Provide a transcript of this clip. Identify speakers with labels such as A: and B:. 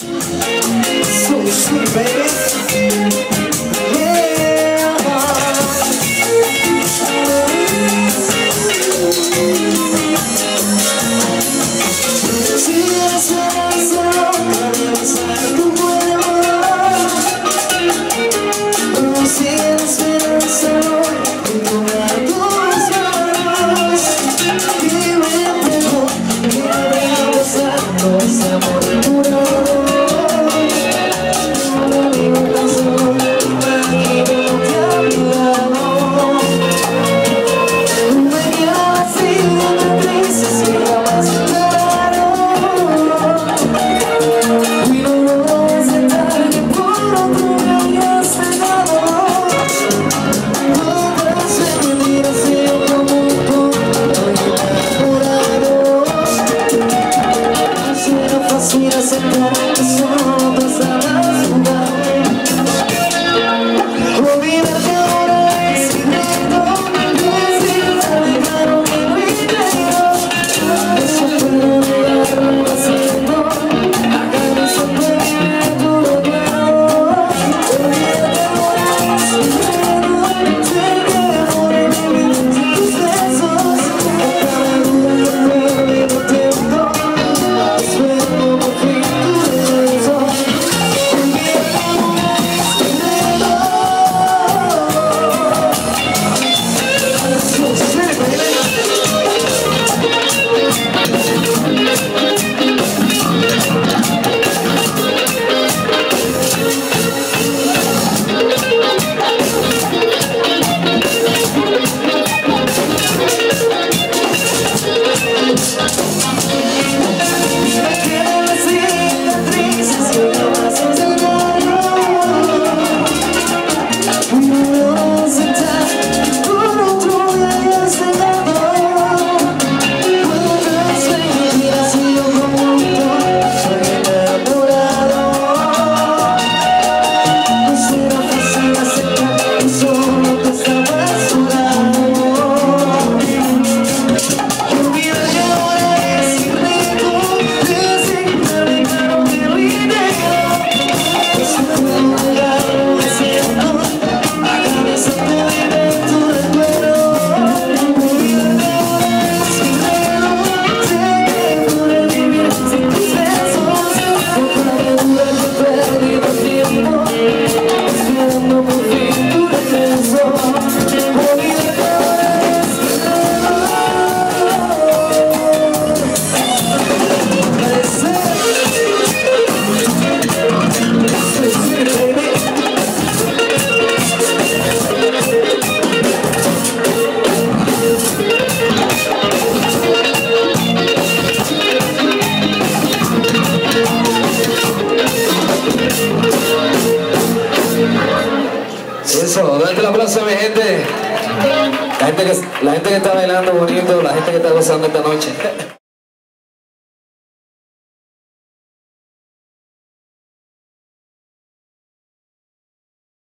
A: So sweet, baby.
B: Date la aplauso mi gente. La gente que está bailando bonito, la gente que está gozando esta noche.